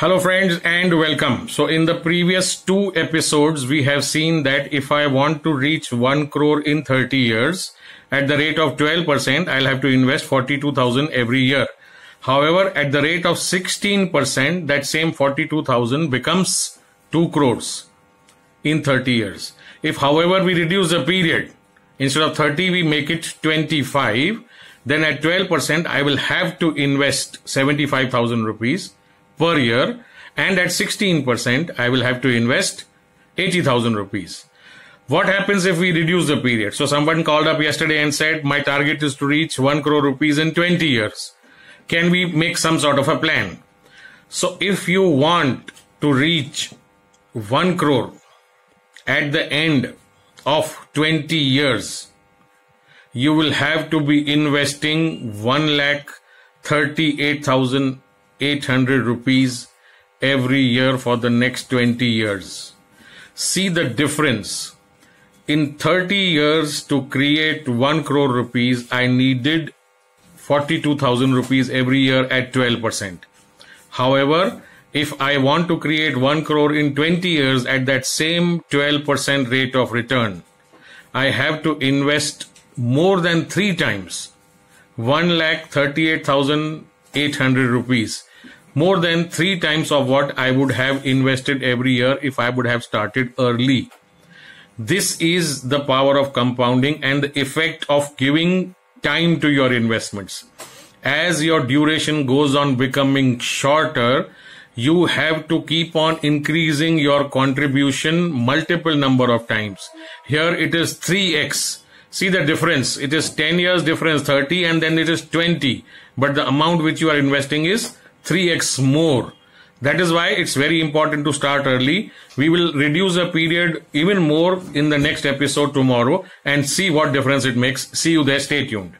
Hello friends and welcome. So in the previous two episodes, we have seen that if I want to reach 1 crore in 30 years at the rate of 12%, I'll have to invest 42,000 every year. However, at the rate of 16%, that same 42,000 becomes 2 crores in 30 years. If however we reduce the period, instead of 30, we make it 25, then at 12%, I will have to invest 75,000 rupees per year and at 16% I will have to invest 80,000 rupees. What happens if we reduce the period? So someone called up yesterday and said my target is to reach 1 crore rupees in 20 years. Can we make some sort of a plan? So if you want to reach 1 crore at the end of 20 years, you will have to be investing 1 lakh 38,000 800 rupees every year for the next 20 years. See the difference. In 30 years to create 1 crore rupees, I needed 42,000 rupees every year at 12%. However, if I want to create 1 crore in 20 years at that same 12% rate of return, I have to invest more than three times 1 lakh 38,800 rupees more than three times of what I would have invested every year if I would have started early. This is the power of compounding and the effect of giving time to your investments. As your duration goes on becoming shorter, you have to keep on increasing your contribution multiple number of times. Here it is 3x. See the difference. It is 10 years difference 30 and then it is 20. But the amount which you are investing is 3x more. That is why it's very important to start early. We will reduce the period even more in the next episode tomorrow and see what difference it makes. See you there. Stay tuned.